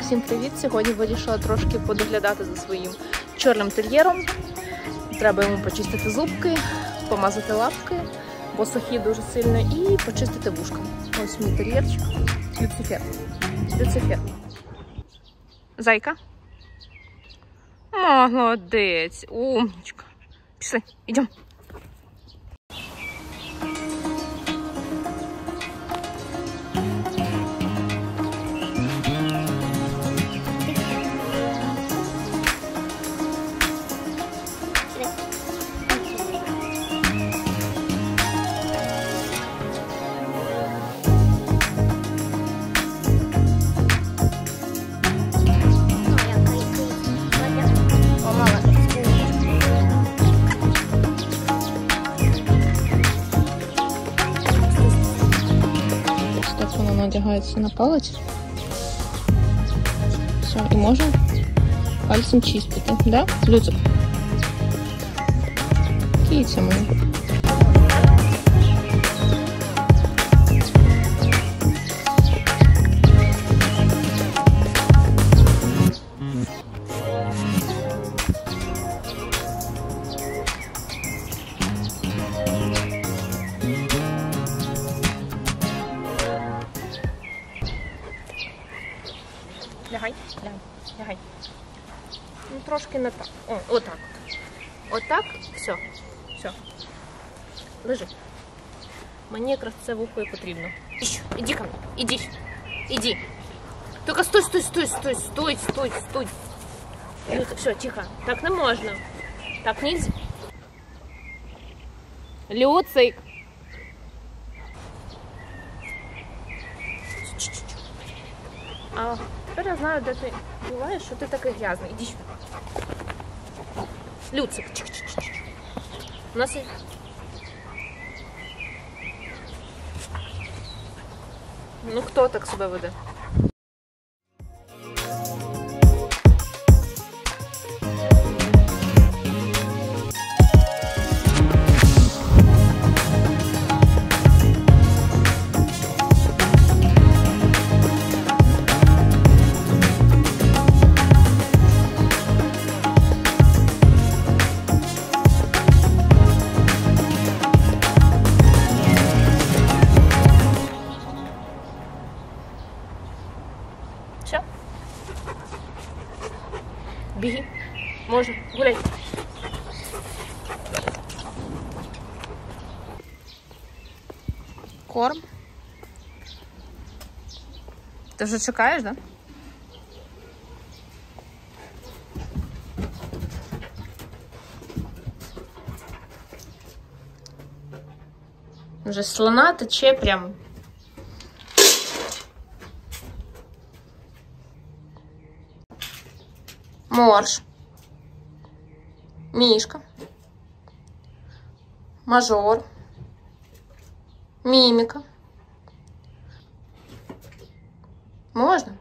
Всім привіт! Сьогодні вирішила трошки подоглядати за своїм чорним тер'єром. Треба йому почистити зубки, помазати лапки, бо сухі дуже сильно, і почистити вушка. Ось мій тер'єрчик. Люцифер. Люцифер. Зайка. Молодець, умничка. Пішли, йдемо. надягається на палець. Все, і можна пальцем чистити, да? Люцик? Кіця моя. Лягай, лягай, лягай. Ну, трошки не так. О, отак. от. Отак, все. Все. Лежи. Мені якраз це вухо і потрібно. Іщ, іди ко мне, іди. Іди. Тільки стой, стой, стой, стой, стой, стой, стой. Люта, все, тихо. Так не можна. Так нельзя. Люцик. А тепер я знаю, де ти буваєш, що ти такий грязний. Іди сюди. Люцик. чик-чик-чик. У нас є... Ну хто так себе веде? Біги. Можна. Гуляй. Корм. Ти вже чекаєш, да? Вже слона тече прям. Морж. Мишка. Мажор. Мимика. Можно?